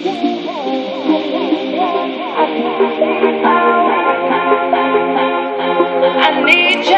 I need you.